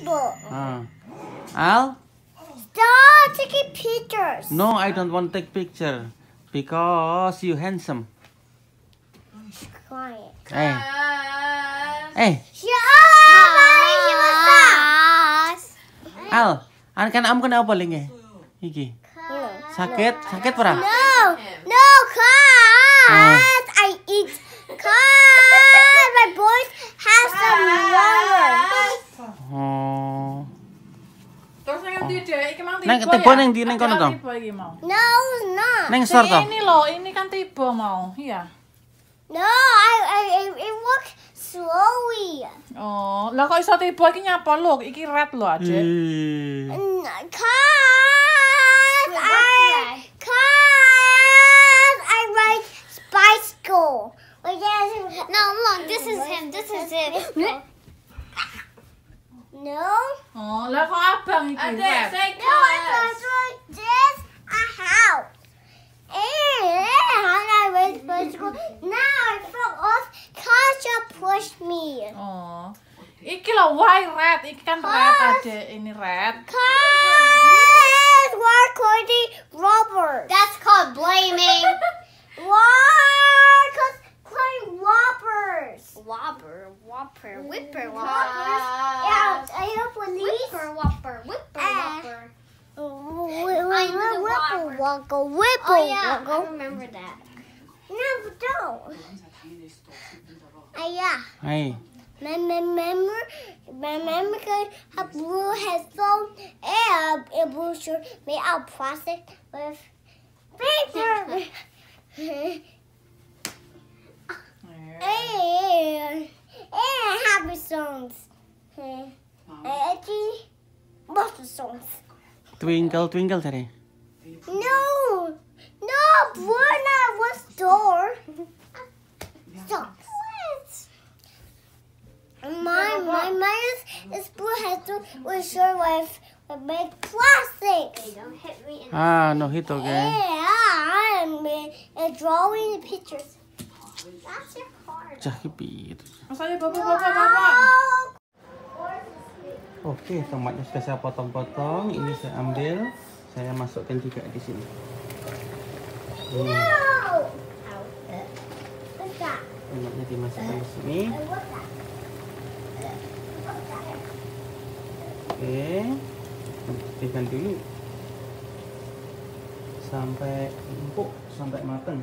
table. Ah. Al? Stop taking pictures. No, I don't want to take picture because you handsome. Quiet. Eh, eh, up! Mami, Al, an kan am kena apa lagi? Iki. Sakit, sakit pernah? No, no, cause I ndi dek, iki mang tiba Neng, ya? tiba neng di- neng kono Ada dong? Tiba iki mau. No, not. Neng store toh? Ini loh, ini kan tiba mau. Iya. No, I I I, I walk slowly. Oh, lah kok iso tiba iki nyapa lho? Iki red. Ih. N- Cause I cause I ride bicycle. No, look, this is him. This is him. No. Oh, lah kok abang iki red? No, it was like this a house. And I ride bicycle. Now I fell off. Kasha pushed me. Oh. Iki lho why red? Iki kan red, Adek. Ini red. Cause we're Cody robbers. That's called blaming. Why? Cause playing robbers. Whopper, whopper, whipper, mm, whopper. Yeah, I police. Whipper, whopper, whipper, whopper. Whipper, whopper, whipper, oh, yeah, I remember that. No, but don't. Uh, yeah. Hai. Remember, remember a blue headphone and a blue shirt made out of plastic with paper. and, and happy songs. And actually, lots of songs. Twinkle twinkle tadi. No, no, Bruna was door. Stop. My my mine is, is blue has to was sure with with big plastic. don't hit me. Ah, no hit okay. Yeah, I'm uh, drawing the pictures. That's your card. Cah kipit. Mas ayo bapak bapak bapak. Oke, tomatnya sudah saya potong-potong. Ini saya ambil, saya masukkan juga di sini. That? tomatnya dimasukkan di sini. Oke, putihkan dulu sampai empuk, sampai matang.